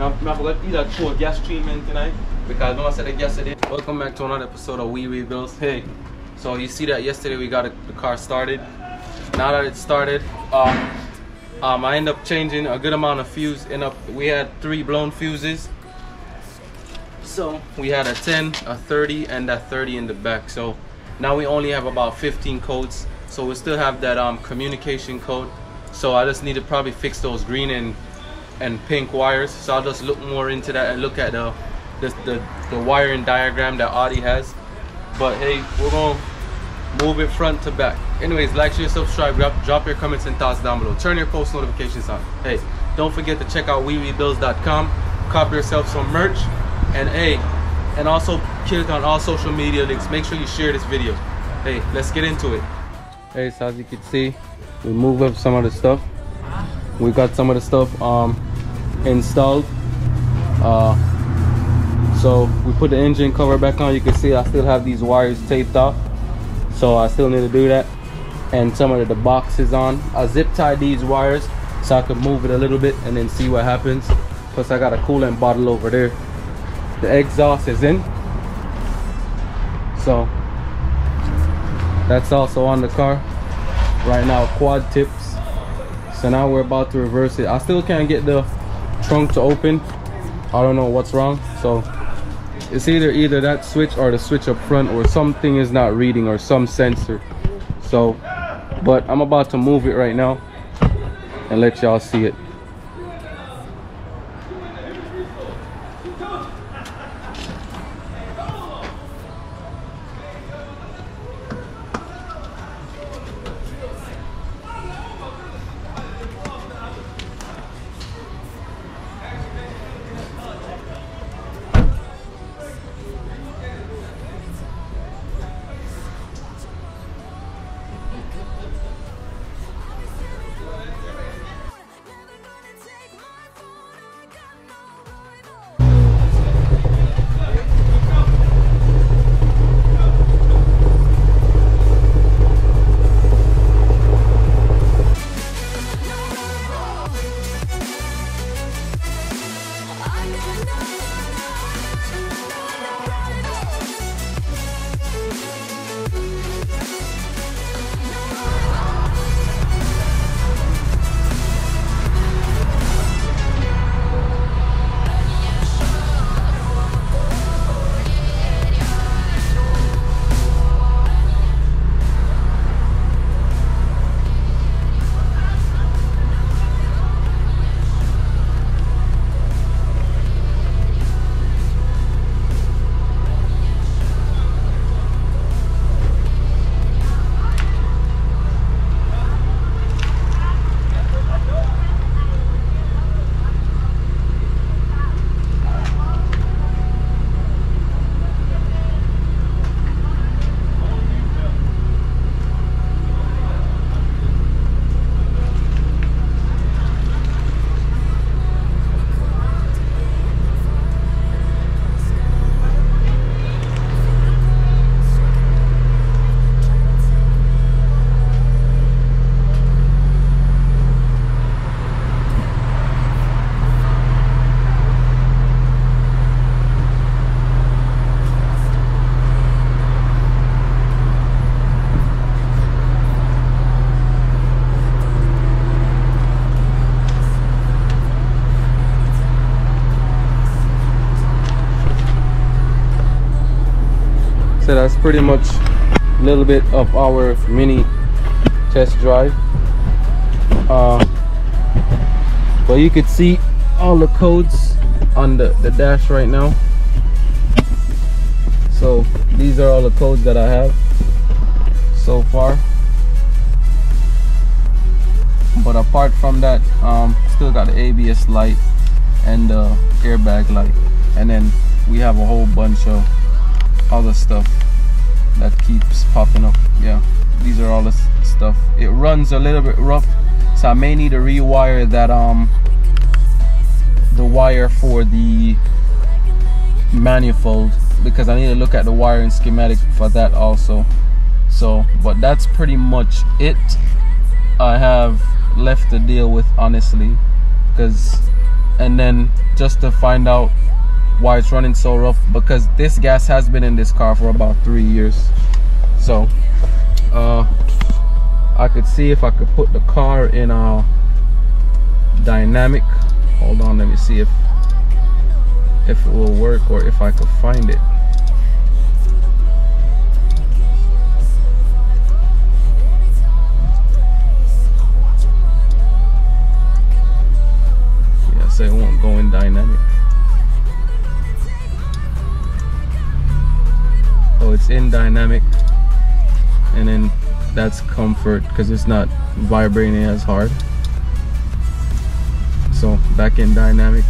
I'm, I'm going to either throw a gas treatment tonight because no one said it yesterday. Welcome back to another episode of Wee Rebuildz. Hey, so you see that yesterday we got a, the car started. Now that it's started, um, um, I end up changing a good amount of fuse. End up, we had three blown fuses. So we had a 10, a 30, and that 30 in the back. So now we only have about 15 codes. So we still have that um, communication code. So I just need to probably fix those green and and pink wires. So I'll just look more into that and look at the the, the, the wiring diagram that Audi has. But hey, we're gonna move it front to back. Anyways, like, share, subscribe, drop, drop your comments and thoughts down below. Turn your post notifications on. Hey, don't forget to check out WeeRebuildz.com. Copy yourself some merch. And hey, and also click on all social media links. Make sure you share this video. Hey, let's get into it. Hey, so as you can see, we move up some of the stuff. We got some of the stuff um, installed. Uh, so we put the engine cover back on. You can see I still have these wires taped off. So I still need to do that. And some of the boxes on. I zip tie these wires so I can move it a little bit and then see what happens. Plus I got a coolant bottle over there. The exhaust is in. So that's also on the car. Right now quad tips. So now we're about to reverse it. I still can't get the trunk to open. I don't know what's wrong. So it's either either that switch or the switch up front or something is not reading or some sensor so but i'm about to move it right now and let y'all see it so that's pretty much a little bit of our mini test drive. Uh, but you could see all the codes on the, the dash right now. So these are all the codes that I have so far. But apart from that um, still got the ABS light and the airbag light. And then we have a whole bunch of other stuff that keeps popping up yeah. These are all the stuff. It runs a little bit rough so I may need to rewire that um the wire for the manifold because I need to look at the wiring schematic for that also. So but that's pretty much it I have left to deal with honestly because and then just to find out why it's running so rough because this gas has been in this car for about three years. So uh, I could see if I could put the car in a dynamic. Hold on let me see if if it will work or if I could find it in dynamic. And then that's comfort because it's not vibrating as hard. So back in dynamic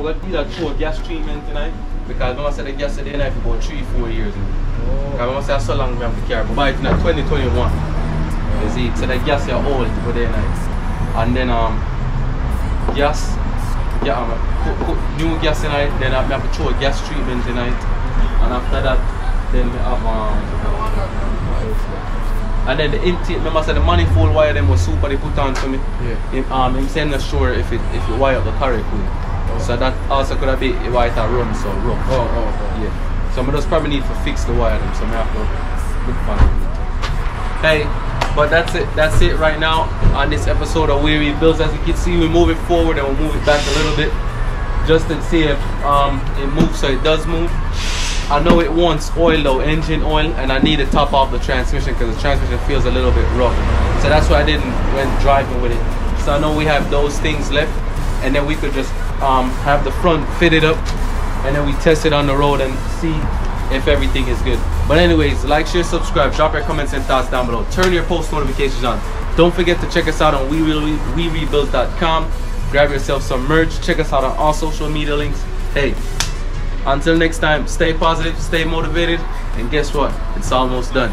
forgot to do that through gas treatment tonight because I said the gas today night for about three, four years. Oh. I must say so long I have to carry, but buy it in 2021. You see, so the gas are old for day night. And then um gas, yeah, put, put new gas it, then I have to throw a gas treatment tonight. And after that, then we have um and then the intake, remember I said the manifold wire them was super they put on for me. Yeah. Him, um, him saying not sure if it if you wire up the correctly. So that also could have been why it a run so rough. Oh, oh, oh. Yeah. So I just probably need to fix the wire them, so I have to look for it. Hey, but that's it. That's it right now on this episode of Wee Rebuildz. As you can see, we're moving forward and we'll move it back a little bit just to see if um it moves. So it does move. I know it wants oil though, engine oil, and I need to top off the transmission because the transmission feels a little bit rough. So that's why I didn't when driving with it. So I know we have those things left, and then we could just um, have the front fitted up, and then we test it on the road and see if everything is good. But anyways, like, share, subscribe, drop your comments and thoughts down below. Turn your post notifications on. Don't forget to check us out on WeRebuild.com. Grab yourself some merch. Check us out on all social media links. Hey, until next time, stay positive, stay motivated, and guess what? It's almost done.